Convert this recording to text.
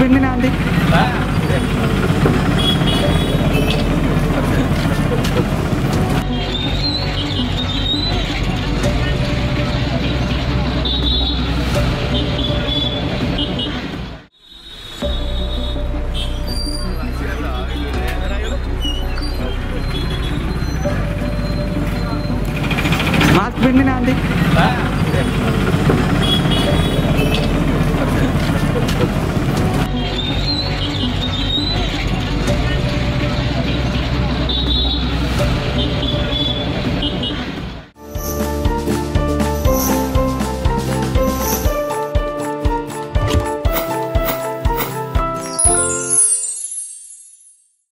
పిండి నాది మాస్క్ పిండి నాది